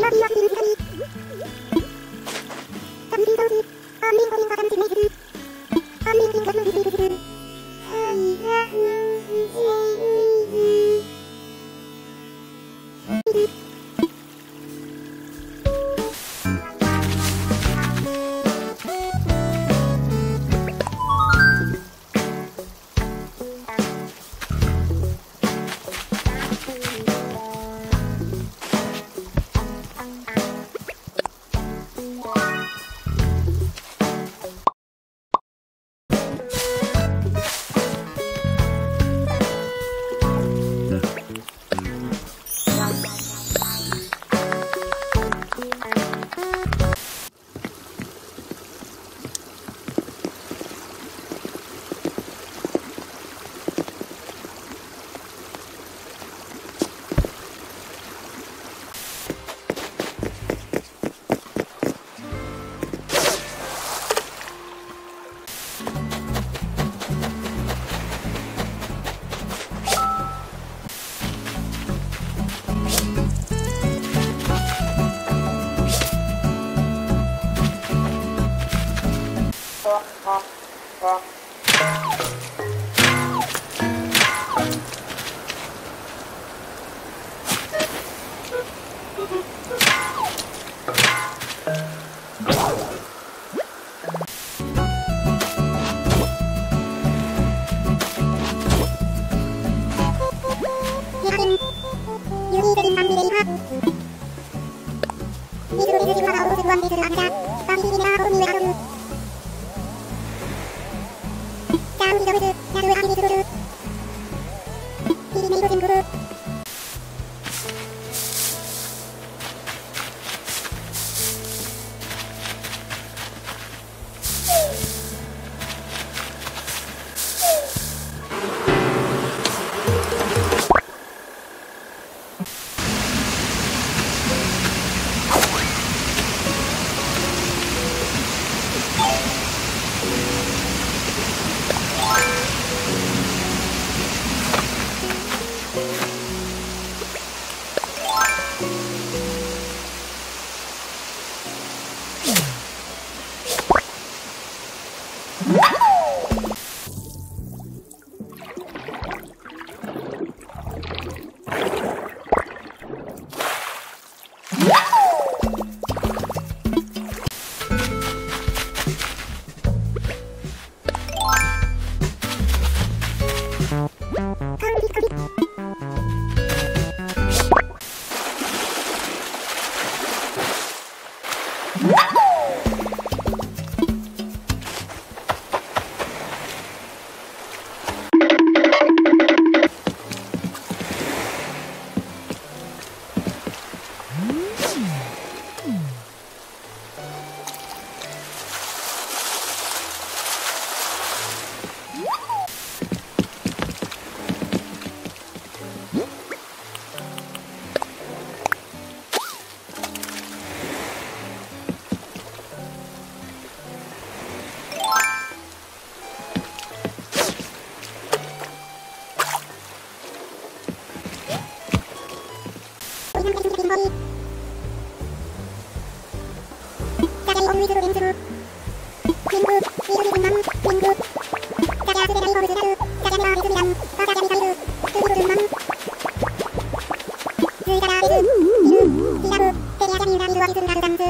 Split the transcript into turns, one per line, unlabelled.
Kami tinggal di, sini. Kami tinggal di sini. Bye. 本자잘온위주로 인수루 빙구 미루기 등남 빙구 자자 수대간 고르즈 가루 자자미와 비수미란 서자자미 상구 수구루 등남 수이자라 비수 이루 비라루 세리아자미 유람 주어 비수 가루 장수